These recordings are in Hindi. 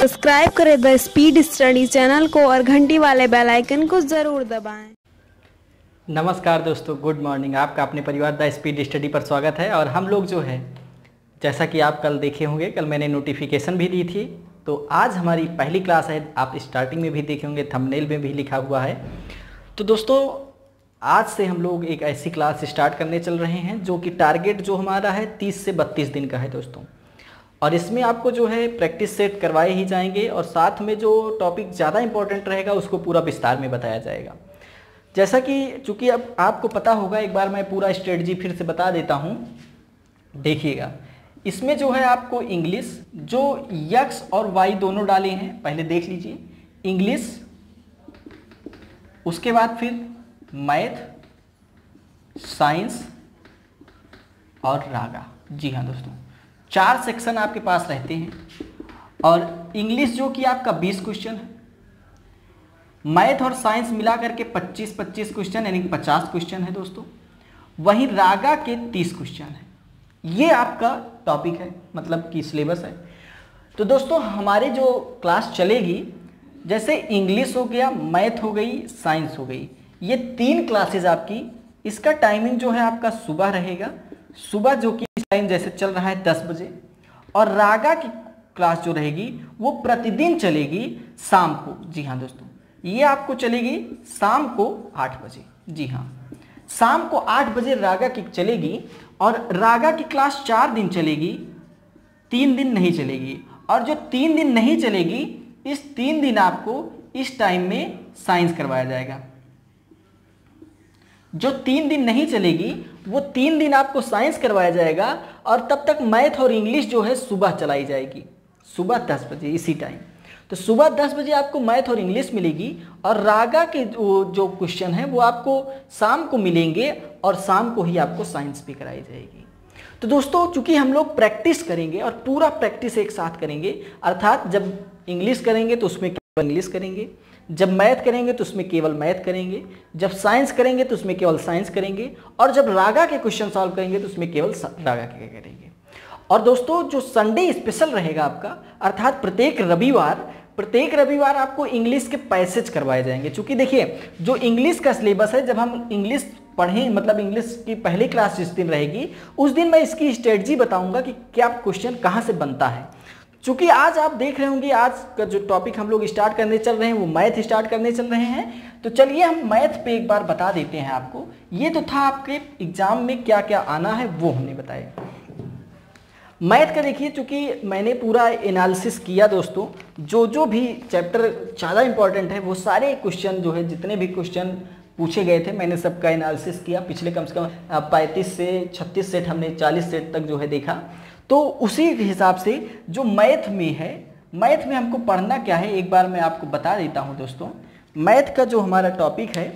सब्सक्राइब करें द स्पीड स्टडी चैनल को और घंटी वाले बेल आइकन को ज़रूर दबाएँ। नमस्कार दोस्तों, गुड मॉर्निंग। आपका अपने परिवार द स्पीड स्टडी पर स्वागत है और हम लोग जो है, जैसा कि आप कल देखे होंगे, कल मैंने नोटिफिकेशन भी दी थी। तो आज हमारी पहली क्लास है, आप स्टार्टिंग में भी देखे होंगे थंबनेल में भी लिखा हुआ है। तो दोस्तों आज से हम लोग एक ऐसी क्लास स्टार्ट करने चल रहे हैं जो कि टारगेट जो हमारा है 30 से 32 दिन का है दोस्तों। और इसमें आपको जो है प्रैक्टिस सेट करवाए ही जाएँगे और साथ में जो टॉपिक ज़्यादा इंपॉर्टेंट रहेगा, उसको पूरा विस्तार में बताया जाएगा। जैसा कि चूँकि अब आपको पता होगा, एक बार मैं पूरा स्ट्रेटजी फिर से बता देता हूँ। देखिएगा, इसमें जो है आपको इंग्लिश जो यक्स और वाई दोनों डाले हैं, पहले देख लीजिए। इंग्लिश उसके बाद फिर मैथ, साइंस और रागा। जी हाँ दोस्तों, चार सेक्शन आपके पास रहते हैं और इंग्लिश जो कि आपका 20 क्वेश्चन है, मैथ और साइंस मिला करके 25 25 क्वेश्चन, यानी कि 50 क्वेश्चन है दोस्तों, वहीं रागा के 30 क्वेश्चन है। ये आपका टॉपिक है मतलब कि सिलेबस है। तो दोस्तों, हमारे जो क्लास चलेगी, जैसे इंग्लिश हो गया, मैथ हो गई, साइंस हो गई ये तीन क्लासेज आपकी, इसका टाइमिंग जो है आपका सुबह रहेगा। सुबह जो कि इस टाइम जैसे चल रहा है दस बजे, और रागा की क्लास जो रहेगी, वो प्रतिदिन चलेगी शाम को। जी हाँ दोस्तों, ये आपको चलेगी शाम को आठ बजे। जी हाँ शाम को आठ बजे रागा की चलेगी, और रागा की क्लास चार दिन चलेगी, तीन दिन नहीं चलेगी। और जो तीन दिन नहीं चलेगी, इस तीन दिन आपको इस टाइम में साइंस करवाया जाएगा। जो तीन दिन नहीं चलेगी, वो तीन दिन आपको साइंस करवाया जाएगा और तब तक मैथ और इंग्लिश जो है सुबह चलाई जाएगी। सुबह दस बजे, इसी टाइम तो सुबह दस बजे आपको मैथ और इंग्लिश मिलेगी और रागा के जो क्वेश्चन है, वो आपको शाम को मिलेंगे और शाम को ही आपको साइंस भी कराई जाएगी। तो दोस्तों, चूँकि हम लोग प्रैक्टिस करेंगे और पूरा प्रैक्टिस एक साथ करेंगे, अर्थात जब इंग्लिश करेंगे तो उसमें इंग्लिश करेंगे? जब मैथ करेंगे तो उसमें केवल मैथ करेंगे, जब साइंस करेंगे तो उसमें केवल साइंस करेंगे, और जब रागा के क्वेश्चन सॉल्व करेंगे तो उसमें केवल रागा के करेंगे। और दोस्तों, जो संडे स्पेशल रहेगा आपका, अर्थात प्रत्येक रविवार प्रत्येक रविवार आपको इंग्लिश के पैसेज करवाए जाएँगे। क्योंकि देखिए, जो इंग्लिश का सिलेबस है, जब हम इंग्लिश पढ़ें मतलब इंग्लिश की पहली क्लास जिस दिन रहेगी, उस दिन मैं इसकी स्ट्रेटजी बताऊँगा कि क्या क्वेश्चन कहाँ से बनता है। चूँकि आज आप देख रहे होंगे, आज का जो टॉपिक हम लोग स्टार्ट करने चल रहे हैं, वो मैथ स्टार्ट करने चल रहे हैं। तो चलिए हम मैथ पे एक बार बता देते हैं आपको। ये तो था आपके एग्ज़ाम में क्या क्या आना है, वो हमने बताया। मैथ का देखिए, चूँकि मैंने पूरा एनालिसिस किया दोस्तों जो जो भी चैप्टर ज़्यादा इंपॉर्टेंट है, वो सारे क्वेश्चन जो है, जितने भी क्वेश्चन पूछे गए थे, मैंने सबका एनालिसिस किया। पिछले कम से कम पैंतीस से छत्तीस सेट हमने, चालीस सेट तक जो है देखा। तो उसी हिसाब से जो मैथ में है, मैथ में हमको पढ़ना क्या है, एक बार मैं आपको बता देता हूँ दोस्तों। मैथ का जो हमारा टॉपिक है,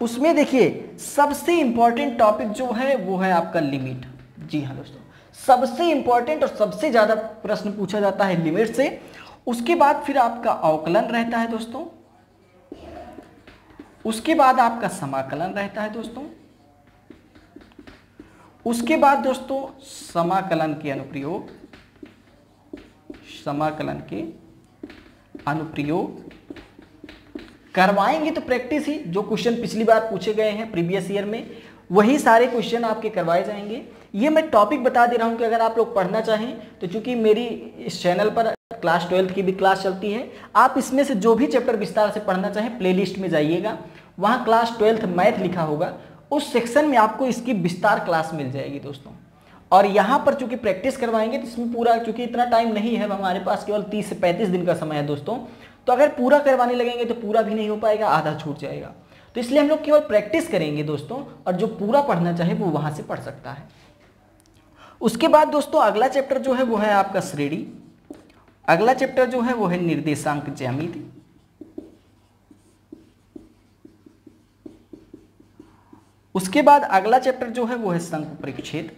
उसमें देखिए, सबसे इंपॉर्टेंट टॉपिक जो है, वो है आपका लिमिट जी हाँ दोस्तों, सबसे इंपॉर्टेंट और सबसे ज़्यादा प्रश्न पूछा जाता है लिमिट से। उसके बाद फिर आपका अवकलन रहता है दोस्तों। उसके बाद आपका समाकलन रहता है दोस्तों। उसके बाद दोस्तों, समाकलन के अनुप्रयोग, समाकलन के अनुप्रयोग करवाएँगे। तो प्रैक्टिस ही, जो क्वेश्चन पिछली बार पूछे गए हैं प्रीवियस ईयर में, वही सारे क्वेश्चन आपके करवाए जाएँगे। ये मैं टॉपिक बता दे रहा हूँ कि अगर आप लोग पढ़ना चाहें तो चूँकि मेरी इस चैनल पर क्लास ट्वेल्थ की भी क्लास चलती है, आप इसमें से जो भी चैप्टर विस्तार से पढ़ना चाहें, प्लेलिस्ट में जाइएगा। वहाँ क्लास ट्वेल्थ मैथ लिखा होगा उस सेक्शन में आपको इसकी विस्तार क्लास मिल जाएगी दोस्तों। और यहाँ पर चूँकि प्रैक्टिस करवाएँगे तो इसमें पूरा, चूँकि इतना टाइम नहीं है हमारे पास केवल 30 से 35 दिन का समय है दोस्तों तो अगर पूरा करवाने लगेंगे तो पूरा भी नहीं हो पाएगा, आधा छूट जाएगा। तो इसलिए हम लोग केवल प्रैक्टिस करेंगे दोस्तों, और जो पूरा पढ़ना चाहे वो वहाँ से पढ़ सकता है। उसके बाद दोस्तों, अगला चैप्टर जो है वो है आपका श्रेणी। अगला चैप्टर जो है वो है निर्देशांक ज्यामिति। उसके बाद अगला चैप्टर जो है वो है शंकु परिच्छेद।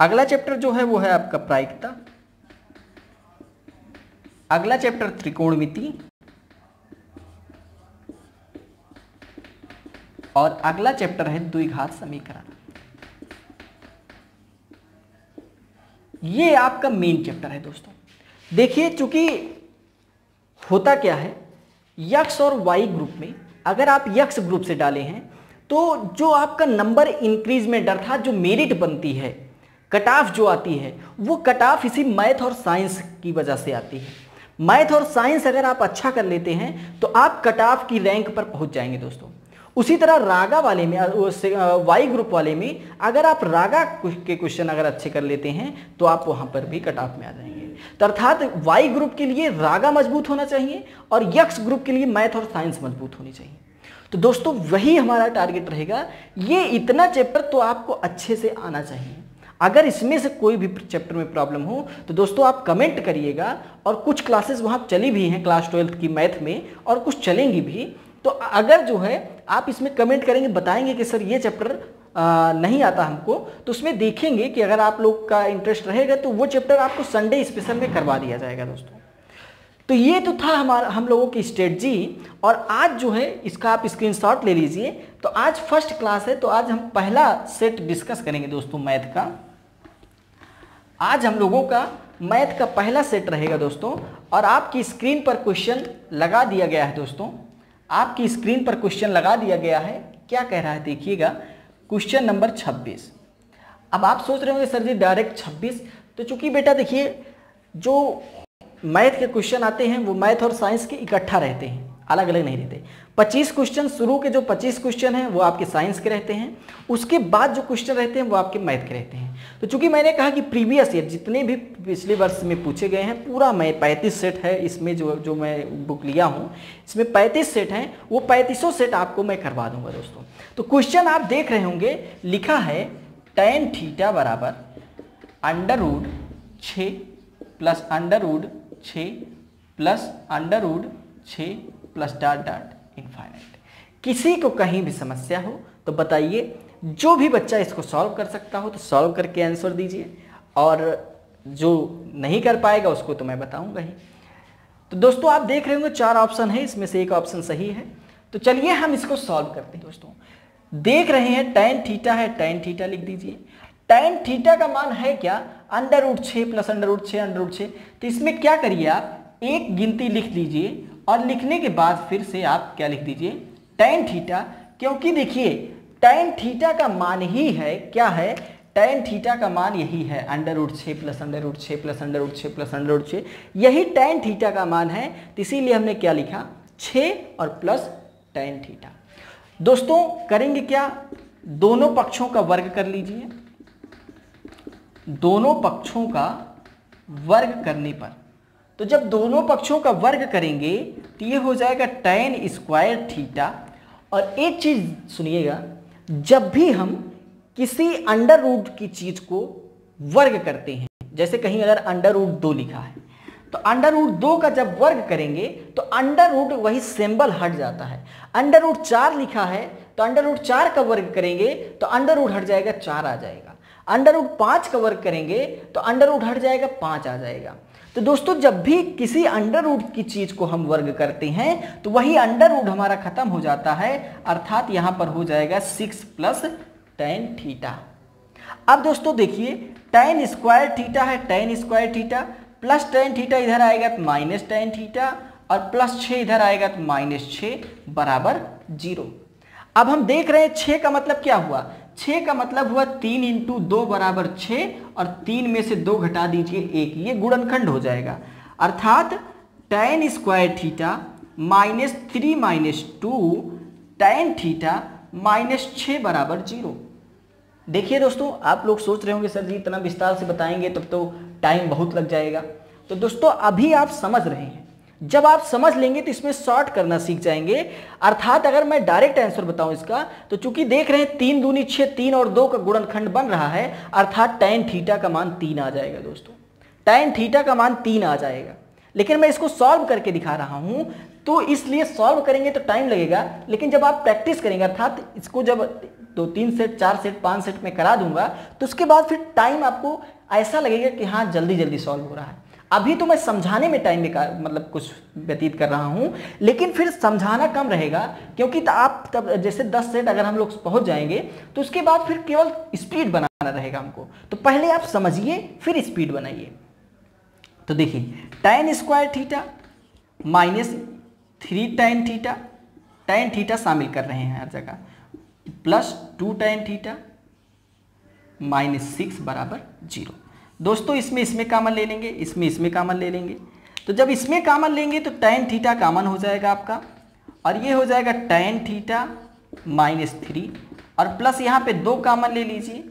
अगला चैप्टर जो है वो है आपका प्रायिकता। अगला चैप्टर त्रिकोणमिति। और अगला चैप्टर है द्विघात समीकरण। ये आपका मेन चैप्टर है दोस्तों। देखिए, चूँकि होता क्या है? यक्स और वाई ग्रुप में अगर आप यक्स ग्रुप से डाले हैं तो जो आपका नंबर इंक्रीज में डर था, जो मेरिट बनती है कट ऑफ़ जो आती है, वो कट ऑफ़ इसी मैथ और साइंस की वजह से आती है। मैथ और साइंस अगर आप अच्छा कर लेते हैं तो आप कट ऑफ़ की रैंक पर पहुँच जाएँगे दोस्तों। उसी तरह रागा वाले में वाई ग्रुप वाले में, अगर आप रागा के क्वेश्चन अगर अच्छे कर लेते हैं तो आप वहाँ पर भी कट ऑफ़ में आ जाएँगे। तो अर्थात वाई ग्रुप के लिए रागा मज़बूत होना चाहिए और यक्स ग्रुप के लिए मैथ और साइंस मज़बूत होनी चाहिए। तो दोस्तों, वही हमारा टारगेट रहेगा। ये इतना चैप्टर तो आपको अच्छे से आना चाहिए। अगर इसमें से कोई भी चैप्टर में प्रॉब्लम हो तो दोस्तों आप कमेंट करिएगा और कुछ क्लासेस वहाँ चली भी हैं क्लास ट्वेल्थ की मैथ में और कुछ चलेंगी भी। तो अगर जो है, आप इसमें कमेंट करेंगे, बताएँगे कि सर ये चैप्टर नहीं आता हमको तो उसमें देखेंगे कि अगर आप लोग का इंटरेस्ट रहेगा तो वो चैप्टर आपको संडे स्पेशल में करवा दिया जाएगा दोस्तों। तो ये तो था हमारा, हम लोगों की स्ट्रेटजी और आज जो है, इसका आप स्क्रीनशॉट ले लीजिए। तो आज फ़र्स्ट क्लास है तो आज हम पहला सेट डिस्कस करेंगे दोस्तों मैथ का। आज हम लोगों का मैथ का पहला सेट रहेगा दोस्तों, और आपकी स्क्रीन पर क्वेश्चन लगा दिया गया है दोस्तों। आपकी स्क्रीन पर क्वेश्चन लगा दिया गया है। क्या कह रहा है, देखिएगा। क्वेश्चन नंबर 26 अब आप सोच रहे होंगे, सर जी, डायरेक्ट 26 तो चूँकि बेटा देखिए, जो मैथ के क्वेश्चन आते हैं, वो मैथ और साइंस के इकट्ठा रहते हैं। अलग अलग नहीं रहते। 25 क्वेश्चन शुरू के जो 25 क्वेश्चन हैं, वो आपके साइंस के रहते हैं। उसके बाद जो क्वेश्चन रहते हैं, वो आपके मैथ के रहते हैं। तो चूँकि मैंने कहा कि प्रीवियस ईयर जितने भी पिछले वर्ष में पूछे गए हैं, पूरा मैं पैंतीस सेट है, इसमें जो जो मैं बुक लिया हूँ, इसमें पैंतीस सेट हैं, वो पैंतीसों सेट आपको मैं करवा दूँगा दोस्तों। तो क्वेश्चन आप देख रहे होंगे, लिखा है टेन थीटा बराबर अंडर रूड छ प्लस अंडर रूड छ प्लस अंडर रूड छ प्लस डाट डाट इनफाइनाइट किसी को कहीं भी समस्या हो तो बताइए, जो भी बच्चा इसको सॉल्व कर सकता हो तो सॉल्व करके आंसर दीजिए। और जो नहीं कर पाएगा, उसको तो मैं बताऊँगा ही। तो दोस्तों, आप देख रहे होंगे, चार ऑप्शन है, इसमें से एक ऑप्शन सही है। तो चलिए, हम इसको सॉल्व करते हैं दोस्तों। देख रहे हैं टेन थीटा है टेन थीटा लिख दीजिए। टेन थीटा का मान है क्या? अंडर रूट छ प्लस अंडर रूट छ अंडर रूट छ तो इसमें क्या करिए आप? एक गिनती लिख दीजिए और लिखने के बाद फिर से आप क्या लिख दीजिए? टेन थीटा क्योंकि देखिए टेन थीटा का मान ही है, क्या है? टेन थीटा का मान यही है अंडर उड छः प्लस अंडर रूट छः प्लस अंडर रूट छः प्लस अंडर रूट छः यही टेन थीटा का मान है तो इसीलिए हमने क्या लिखा? छः और प्लस टेन थीटा दोस्तों, करेंगे क्या? दोनों पक्षों का वर्ग कर लीजिए। दोनों पक्षों का वर्ग करने पर। तो जब दोनों पक्षों का वर्ग करेंगे तो ये हो जाएगा टेन स्क्वायर थीटा और एक चीज़ सुनिएगा, जब भी हम किसी अंडर रूट की चीज़ को वर्ग करते हैं, जैसे कहीं अगर अंडर रूट दो लिखा है तो अंडर रूट दो का जब वर्ग करेंगे तो अंडर रूट वही सिंबल हट जाता है। अंडर रूट चार लिखा है तो अंडर रूट चार का वर्ग करेंगे तो अंडर रूट हट जाएगा चार आ जाएगा। अंडर रूट पाँच का वर्ग करेंगे तो अंडर रूट हट जाएगा पाँच आ जाएगा। तो दोस्तों, जब भी किसी अंडर रूट की चीज़ को हम वर्ग करते हैं तो वही अंडर रूट हमारा खत्म हो जाता है। अर्थात यहाँ पर हो जाएगा सिक्स प्लस टेन थीटा। अब दोस्तों देखिए, टेन स्क्वायर थीटा है, tan square theta, plus tan theta इधर आएगा तो माइनस टेन थीटा, और प्लस छ इधर आएगा तो माइनस छ बराबर ज़ीरो। अब हम देख रहे हैं छ का मतलब क्या हुआ? छ का मतलब हुआ तीन इंटू दो बराबर छ और तीन में से दो घटा दीजिए एक, ये गुणनखंड हो जाएगा। अर्थात tan square theta minus three minus two tan theta minus छ बराबर ज़ीरो देखिए दोस्तों, आप लोग सोच रहे होंगे, सर जी, इतना विस्तार से बताएँगे, तब तो टाइम बहुत लग जाएगा। तो दोस्तों, अभी आप समझ रहे हैं। जब आप समझ लेंगे तो इसमें शॉर्ट करना सीख जाएँगे। अर्थात अगर मैं डायरेक्ट आंसर बताऊँ इसका तो चूँकि देख रहे हैं तीन दूनी छह तीन और दो का गुणनखंड बन रहा है, अर्थात टेन थीटा का मान तीन आ जाएगा दोस्तों। टेन थीटा का मान तीन आ जाएगा। लेकिन मैं इसको सॉल्व करके दिखा रहा हूँ तो इसलिए सॉल्व करेंगे तो टाइम लगेगा, लेकिन जब आप प्रैक्टिस करेंगे, अर्थात इसको जब दो तीन सेट चार सेट पाँच सेट में करा दूँगा तो उसके बाद फिर टाइम आपको ऐसा लगेगा कि हाँ जल्दी जल्दी सॉल्व हो रहा है। अभी तो मैं समझाने में टाइम मतलब कुछ व्यतीत कर रहा हूँ, लेकिन फिर समझाना कम रहेगा, क्योंकि आप तब, जैसे 10 सेट अगर हम लोग पहुँच जाएँगे तो उसके बाद फिर केवल स्पीड बनाना रहेगा हमको। तो पहले आप समझिए, फिर स्पीड बनाइए। तो देखिए tan square theta minus three tan theta tan theta शामिल कर रहे हैं हर जगह। Plus two tan theta minus six बराबर ज़ीरो दोस्तों, इसमें इसमें कामन ले लेंगे, इसमें इसमें कामन ले लेंगे। तो जब इसमें कामन लेंगे तो टेन थीटा कामन हो जाएगा आपका। और ये हो जाएगा टेन थीटा माइनस थ्री और प्लस यहाँ पे दो कामन ले लीजिए।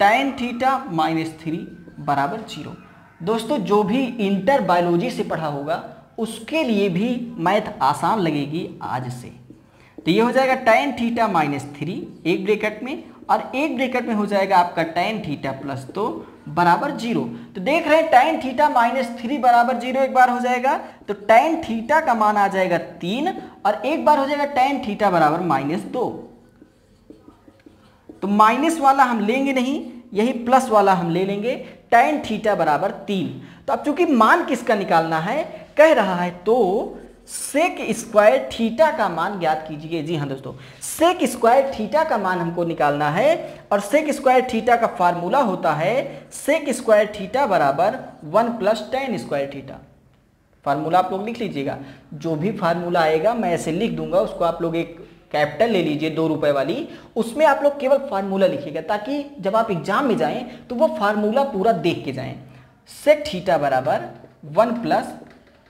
टेन थीटा माइनस थ्री बराबर ज़ीरो दोस्तों, जो भी इंटर बायोलॉजी से पढ़ा होगा, उसके लिए भी मैथ आसान लगेगी आज से। तो ये हो जाएगा टेन थीटा माइनस थ्री एक ब्रेकेट में। और एक ब्रेकेट में हो जाएगा आपका टेन थीटा प्लस दो बराबर ज़ीरो। तो देख रहे हैं टेन थीटा माइनस थ्री बराबर ज़ीरो एक बार हो जाएगा तो टेन थीटा का मान आ जाएगा तीन, और एक बार हो जाएगा टेन थीटा बराबर माइनस दो। तो माइनस वाला हम लेंगे नहीं, यही प्लस वाला हम ले लेंगे टेन थीटा बराबर तीन। तो अब चूँकि मान किसका निकालना है, कह रहा है तो सेक स्क्वायर थीटा का मान ज्ञात कीजिए। जी हाँ दोस्तों सेक स्क्वायर थीटा का मान हमको निकालना है और सेक स्क्वायर थीटा का फार्मूला होता है सेक स्क्वायर थीटा बराबर one plus tan square theta formula आप लोग लिख लीजिएगा। जो भी फार्मूला आएगा, मैं ऐसे लिख दूँगा, उसको आप लोग एक कैपिटल ले लीजिए, दो रुपए वाली। उसमें आप लोग केवल फार्मूला लिखिएगा, ताकि जब आप एग्ज़ाम में जाएँ तो वो फार्मूला पूरा देख के जाएँ। सेक थीटा बराबर one plus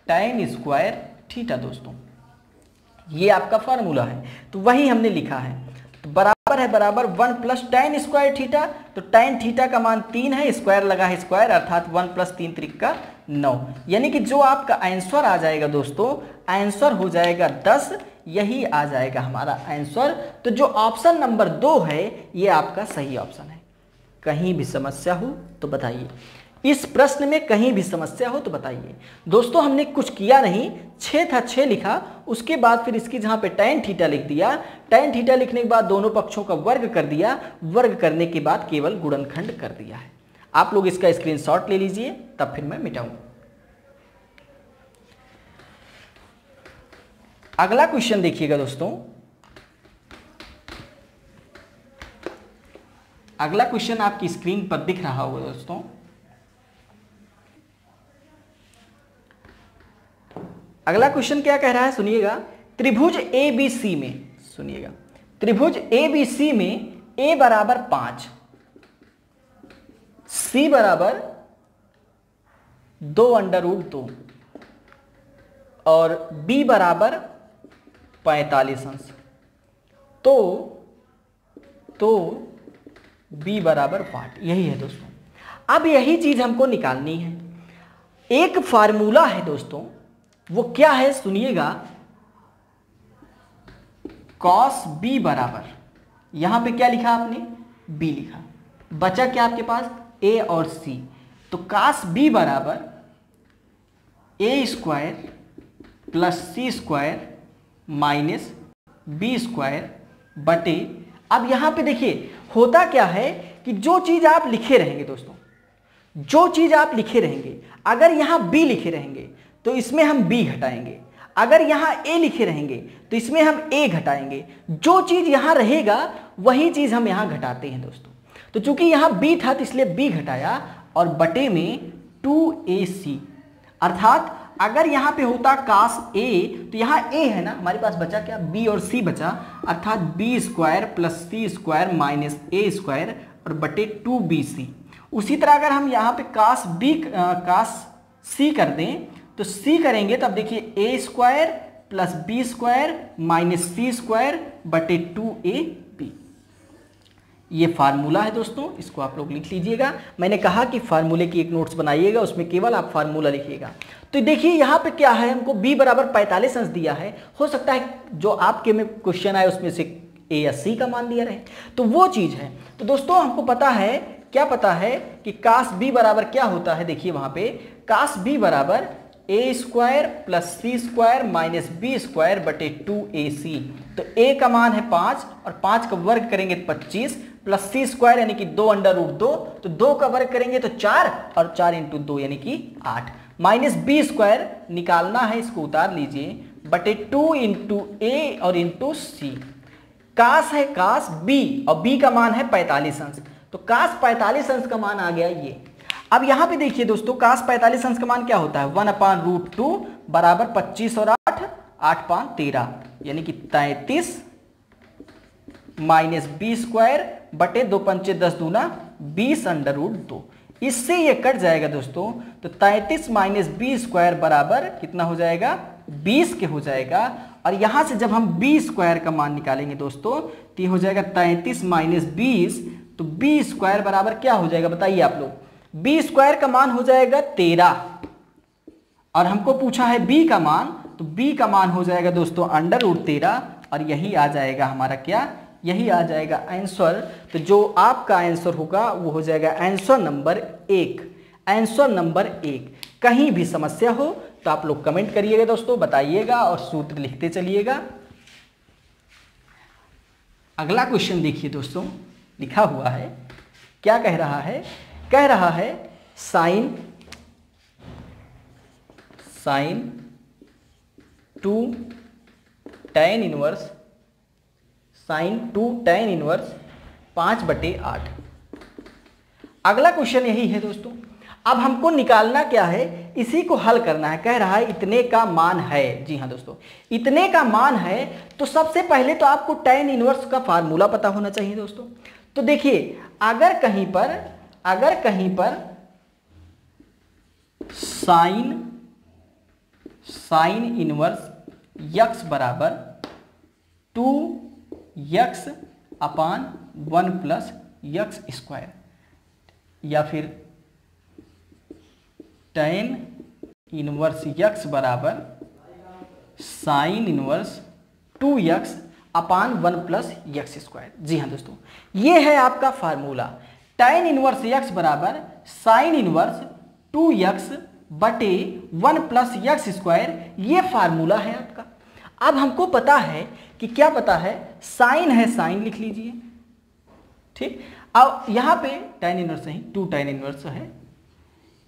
tan square theta दोस्तों। ये आपका फॉर्मूला है। तो वही हमने लिखा है। तो बराबर है बराबर one plus tan square theta. तो टेन थीटा का मान तीन है, स्क्वायर लगा है स्क्वायर, अर्थात वन प्लस तीन त्रिक का नौ। यानी कि जो आपका आंसर आ जाएगा दोस्तों, आंसर हो जाएगा दस, यही आ जाएगा हमारा आंसर। तो जो ऑप्शन नंबर दो है, ये आपका सही ऑप्शन है। कहीं भी समस्या हो तो बताइए। इस प्रश्न में कहीं भी समस्या हो तो बताइए। दोस्तों, हमने कुछ किया नहीं, छः था छः लिखा, उसके बाद फिर इसकी जहाँ पे टेन थीटा लिख दिया टेन थीटा लिखने के बाद दोनों पक्षों का वर्ग कर दिया, वर्ग करने के बाद केवल गुणनखंड कर दिया है। आप लोग इसका स्क्रीनशॉट ले लीजिए, तब फिर मैं मिटाऊं। अगला क्वेश्चन देखिएगा दोस्तों। अगला क्वेश्चन आपकी स्क्रीन पर दिख रहा होगा दोस्तों। अगला क्वेश्चन क्या कह रहा है? सुनिएगा। त्रिभुज ए बी सी में, सुनिएगा। त्रिभुज ए बी सी में ए बराबर पाँच सी बराबर दो अंडर रूट दो, और बी बराबर पैतालीस अंश। तो तो बी बराबर पार्ट यही है दोस्तों। अब यही चीज़ हमको निकालनी है। एक फार्मूला है दोस्तों वो क्या है सुनिएगा? कॉस बी बराबर। यहाँ पे क्या लिखा आपने? बी लिखा। बचा क्या आपके पास? ए और सी तो कास बी बराबर A square plus C square minus B square बटे, अब यहाँ पे देखिए, होता क्या है कि जो चीज़ आप लिखे रहेंगे दोस्तों, जो चीज़ आप लिखे रहेंगे, अगर यहाँ बी लिखे रहेंगे तो इसमें हम बी घटाएँगे। अगर यहाँ ए लिखे रहेंगे तो इसमें हम ए घटाएँगे। जो चीज़ यहाँ रहेगा, वही चीज़ हम यहाँ घटाते हैं दोस्तों। तो चूँकि यहाँ बी था तो इसलिए बी घटाया और बटे में टू ए सी अर्थात, अगर यहाँ पे होता कास ए तो यहाँ ए है ना, हमारे पास बचा क्या? बी और सी बचा। अर्थात B square plus C square minus A square और बटे टू बी सी उसी तरह अगर हम यहाँ पे कास बी कास सी कर दें तो सी करेंगे तब देखिए A square plus B square minus C square बटे टू ए बी ये फार्मूला है दोस्तों, इसको आप लोग लिख लीजिएगा। मैंने कहा कि फार्मूले की एक नोट्स बनाइएगा, उसमें केवल आप फार्मूला लिखिएगा। तो देखिए यहाँ पे क्या है, हमको b बराबर पैंतालीस अंश दिया है। हो सकता है जो आपके में क्वेश्चन आए, उसमें से ए या सी का मान दिया रहे। तो वो चीज़ है। तो दोस्तों, हमको पता है, क्या पता है कि कास b बराबर क्या होता है? देखिए वहाँ पे कास b बराबर A square plus C square minus B square बटे टू ए सी तो ए का मान है पाँच और पाँच का वर्ग करेंगे पच्चीस प्लस सी स्क्वायर यानी कि दो अंडर रूट दो। तो दो का वर्ग करेंगे तो चार और चार इंटू दो यानी कि आठ। माइनस बी स्क्वायर निकालना है, इसको उतार लीजिए। बटे टू इंटू ए और इंटू सी कास है कास बी और बी का मान है पैंतालीस अंश। तो कास पैंतालीस अंश का मान आ गया ये। अब यहाँ पे देखिए दोस्तों कास पैंतालीस अंश का मान क्या होता है? वन अपान रूट टू बराबर पच्चीस और आठ आठ पान तेरह, यानी कि तैतीस माइनस बी स्क्वायर बटे दो पंचे दस दूना बीस अंडर रूट दो। इससे ये कट जाएगा दोस्तों तो तैतीस माइनस बी स्क्वायर बराबर कितना हो जाएगा? बीस के हो जाएगा। और यहाँ से जब हम बी स्क्वायर का मान निकालेंगे दोस्तों तो ये हो जाएगा तैतीस माइनस बीस तो बी स्क्वायर बराबर क्या हो जाएगा? बताइए आप लोग। बी स्क्वायर का मान हो जाएगा तेरह। और हमको पूछा है बी का मान तो बी का मान हो जाएगा दोस्तों अंडर रूट तेरह, और यही आ जाएगा हमारा क्या? यही आ जाएगा आंसर तो जो आपका आंसर होगा, वो हो जाएगा आंसर नंबर एक। आंसर नंबर एक। कहीं भी समस्या हो तो आप लोग कमेंट करिएगा दोस्तों, बताइएगा और सूत्र लिखते चलिएगा। अगला क्वेश्चन देखिए दोस्तों, लिखा हुआ है, क्या कह रहा है? कह रहा है, sine sine two tan inverse, sine two tan inverse पाँच बटे आठ। अगला क्वेश्चन यही है दोस्तों, अब हमको निकालना क्या है, इसी को हल करना है। कह रहा है, इतने का मान है। जी हाँ दोस्तों, इतने का मान है तो सबसे पहले तो आपको टेन इनवर्स का फार्मूला पता होना चाहिए दोस्तों। तो देखिए, अगर कहीं पर अगर कहीं पर साइन साइन इनवर्स यक्स बराबर two x upon one plus x square या फिर टेन इनवर्स यक्स बराबर sine inverse two x upon one plus x square जी हाँ दोस्तों, ये है आपका फार्मूला टेन इनवर्स यक्स बराबर साइन इनवर्स टू यक्स बटे वन प्लस यक्स स्क्वायर ये फार्मूला है आपका। अब हमको पता है कि क्या पता है? साइन है साइन लिख लीजिए। ठीक? अब यहाँ पे टेन इनवर्स नहीं टू टेन इनवर्स है।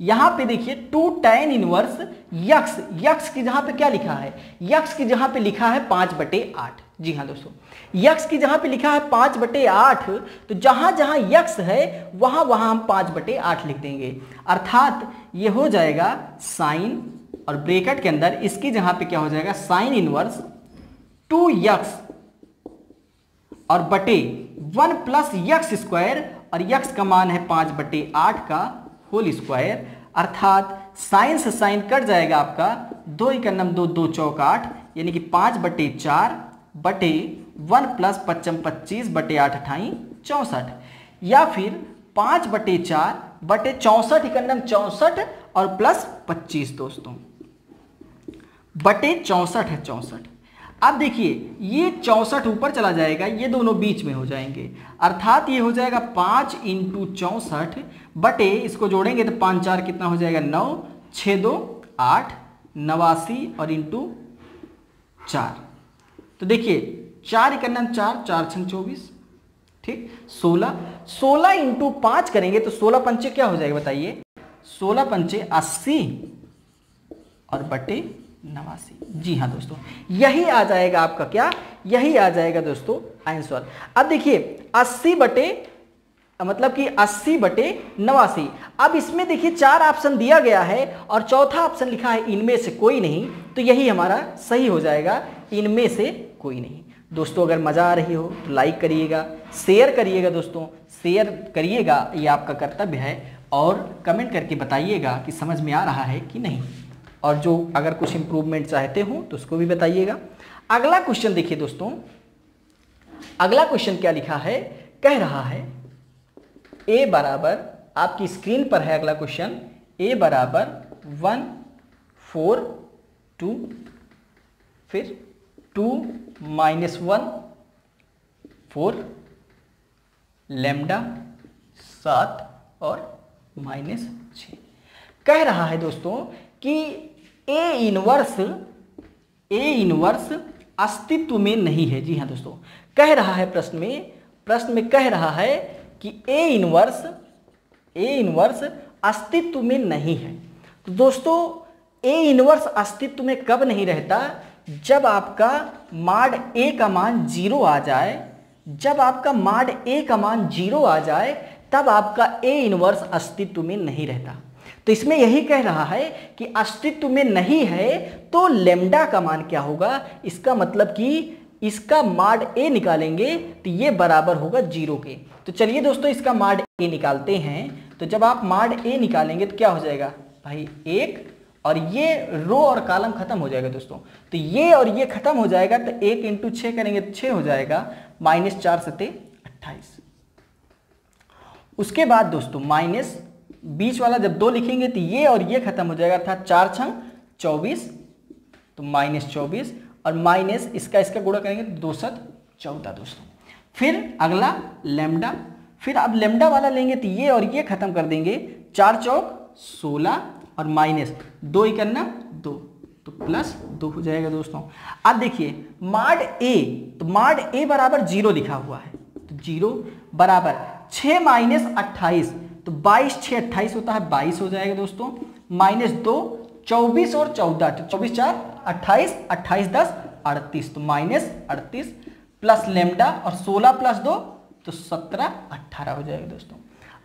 यहाँ पे देखिए two tan inverse x x की जहाँ पे क्या लिखा है? यक्स की जहाँ पे लिखा है पाँच बटे आठ। जी हाँ दोस्तों, यक्स की जहाँ पे लिखा है पाँच बटे आठ तो जहाँ जहाँ यक्स है, वहाँ वहाँ हम पाँच बटे आठ लिख देंगे। अर्थात ये हो जाएगा साइन और ब्रेकेट के अंदर इसकी जहाँ पे क्या हो जाएगा, साइन इनवर्स टू यक्स और बटे वन प्लस यक्स स्क्वायर और यक्स का मान है पाँच बटे आठ का होल स्क्वायर। अर्थात साइन से साइन कट जाएगा आपका, दो इकन्नम दो दो चौक आठ, यानी कि पाँच बटे चार बटे वन प्लस पच्चम पच्चीस बटे आठ अठाई चौंसठ। या फिर पाँच बटे चार बटे चौंसठ इकन्नम चौंसठ और प्लस पच्चीस दोस्तों। बटे चौंसठ है चौंसठ। अब देखिए, ये चौंसठ ऊपर चला जाएगा, ये दोनों बीच में हो जाएँगे। अर्थात ये हो जाएगा पाँच इंटू चौंसठ बटे, इसको जोड़ेंगे तो पाँच चार कितना हो जाएगा? नौ छः दो, आठ, नवासी और इंटू चार। तो देखिए, चार इकन्नम चार चार छन चौबीस, ठीक? सोलह सोलह इंटू पाँच करेंगे तो सोलह पंचे क्या हो जाएगा बताइए? सोलह पंचे अस्सी और बटे नवासी। जी हाँ दोस्तों, यही आ जाएगा आपका क्या? यही आ जाएगा दोस्तों आंसर अब देखिए, अस्सी बटे मतलब कि 80 बटे नवासी। अब इसमें देखिए, चार ऑप्शन दिया गया है और चौथा ऑप्शन लिखा है, इनमें से कोई नहीं तो यही हमारा सही हो जाएगा, इनमें से कोई नहीं। दोस्तों, अगर मज़ा आ रही हो तो लाइक करिएगा शेयर करिएगा दोस्तों शेयर करिएगा, ये आपका कर्तव्य है। और कमेंट करके बताइएगा कि समझ में आ रहा है कि नहीं। और जो अगर कुछ इंप्रूवमेंट चाहते हो तो उसको भी बताइएगा। अगला क्वेश्चन देखिए दोस्तों, अगला क्वेश्चन क्या लिखा है? कह रहा है ए बराबर, आपकी स्क्रीन पर है अगला क्वेश्चन ए बराबर वन फोर टू फिर two minus one four lambda सात और माइनस छ कह रहा है दोस्तों कि ए इनवर्स ए इनवर्स अस्तित्व में नहीं है। जी हाँ दोस्तों, कह रहा है प्रश्न में प्रश्न में कह रहा है कि ए इनवर्स ए इनवर्स अस्तित्व में नहीं है। तो दोस्तों ए इनवर्स अस्तित्व में कब नहीं रहता? जब आपका माड ए का मान ज़ीरो आ जाए, जब आपका माड ए का मान ज़ीरो आ जाए, तब आपका ए इनवर्स अस्तित्व में नहीं रहता। तो इसमें यही कह रहा है कि अस्तित्व में नहीं है तो लेमडा का मान क्या होगा? इसका मतलब कि इसका माड ए निकालेंगे तो ये बराबर होगा ज़ीरो के। तो चलिए दोस्तों, इसका माड ए निकालते हैं। तो जब आप माड ए निकालेंगे तो क्या हो जाएगा? भाई, एक और ये रो और कालम खत्म हो जाएगा दोस्तों। तो ये और ये खत्म हो जाएगा तो एक इंटू छः करेंगे तो छः हो जाएगा, माइनस चार सते अट्ठाईस। उसके बाद दोस्तों, माइनस बीच वाला जब दो लिखेंगे तो ये और ये खत्म हो जाएगा, अर्थात चार छंग, चौबीस तो माइनस चौबीस, और माइनस इसका इसका गुणा करेंगे तो दो सत चौदह दोस्तों। फिर अगला लेमडा, फिर अब लेमडा वाला लेंगे तो ये और ये खत्म कर देंगे, चार चौक सोलह और माइनस दो ही करना दो। तो प्लस दो हो जाएगा दोस्तों। अब देखिए, माड ए तो माड ए बराबर ज़ीरो लिखा हुआ है। तो ज़ीरो बराबर छ माइनस अट्ठाईस तो बाईस छः अट्ठाईस होता है, बाईस हो जाएगा दोस्तों। माइनस दो, चौबीस और चौदह तो चौबीस चार, अट्ठाईस अट्ठाईस दस, अड़तीस। तो माइनस अड़तीस प्लस लेमडा और सोलह प्लस दो तो सत्रह, अट्ठारह हो जाएगा दोस्तों।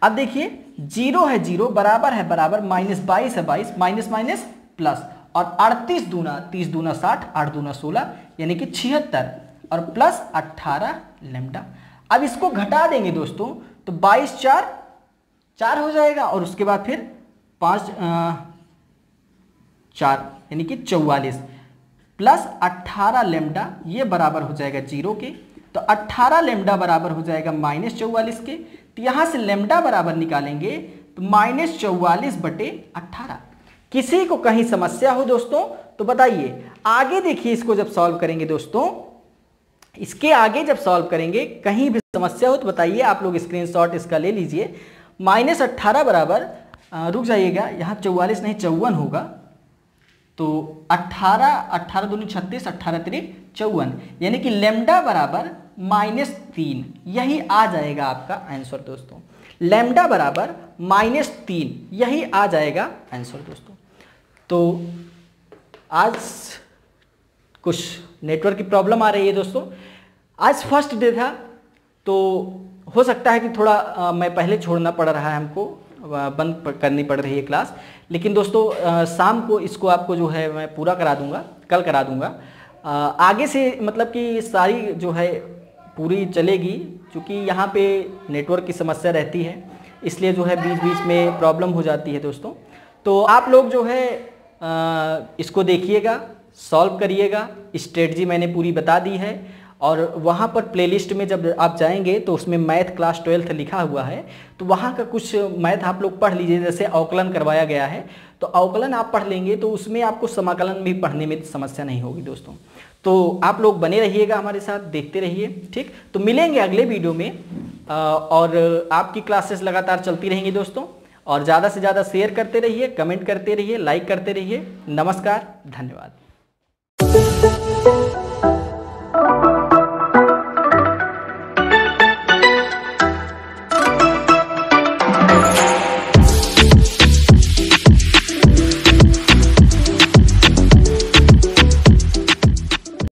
अब देखिए, ज़ीरो है ज़ीरो, बराबर है बराबर, माइनस बाईस है बाईस, माइनस माइनस प्लस। और अड़तीस दूना, तीस दूना साठ, आठ दूना सोलह, यानी कि छिहत्तर। और प्लस अट्ठारह लेमडा। अब इसको घटा देंगे दोस्तों तो बाईस चार चार हो जाएगा। और उसके बाद फिर पाँच चार, यानी कि चौवालीस। प्लस अट्ठारह लेमडा, ये बराबर हो जाएगा ज़ीरो के। तो 18 लेमडा बराबर हो जाएगा माइनस चौवालीस के। तो यहाँ से लेमडा बराबर निकालेंगे तो माइनस चौवालीस बटे अट्ठारह। किसी को कहीं समस्या हो दोस्तों तो बताइए। आगे देखिए इसको जब सॉल्व करेंगे दोस्तों। इसके आगे जब सॉल्व करेंगे, कहीं भी समस्या हो तो बताइए, आप लोग स्क्रीनशॉट इसका ले लीजिए। माइनस अट्ठारह बराबर रुक जाइएगा, यहाँ चौवालीस नहीं, चौवन होगा। तो 18 अट्ठारह दूनी छत्तीस अट्ठारह तिरिक चौवन यानी कि लेमडा बराबर माइनस तीन। यही आ जाएगा आपका आंसर दोस्तों। लेमडा बराबर माइनस तीन यही आ जाएगा आंसर दोस्तों। तो आज कुछ नेटवर्क की प्रॉब्लम आ रही है दोस्तों। आज फ़र्स्ट डे था तो हो सकता है कि थोड़ा आ, मैं पहले छोड़ना पड़ रहा है हमको। बंद करनी पड़ रही है क्लास। लेकिन दोस्तों शाम को इसको आपको जो है, मैं पूरा करा दूँगा, कल करा दूँगा। आगे से मतलब कि सारी जो है, पूरी चलेगी, क्योंकि यहाँ पे नेटवर्क की समस्या रहती है। इसलिए जो है बीच बीच में प्रॉब्लम हो जाती है दोस्तों। तो आप लोग जो है इसको देखिएगा, सॉल्व करिएगा। स्ट्रेटजी मैंने पूरी बता दी है। और वहाँ पर प्लेलिस्ट में जब आप जाएँगे तो उसमें मैथ क्लास ट्वेल्थ लिखा हुआ है तो वहाँ का कुछ मैथ आप लोग पढ़ लीजिए, जैसे अवकलन करवाया गया है तो अवकलन आप पढ़ लेंगे तो उसमें आपको समाकलन भी पढ़ने में समस्या नहीं होगी दोस्तों। तो आप लोग बने रहिएगा हमारे साथ, देखते रहिए, ठीक? तो मिलेंगे अगले वीडियो में और आपकी क्लासेस लगातार चलती रहेंगी दोस्तों, और ज़्यादा से ज़्यादा शेयर करते रहिए कमेंट करते रहिए लाइक करते रहिए, नमस्कार, धन्यवाद।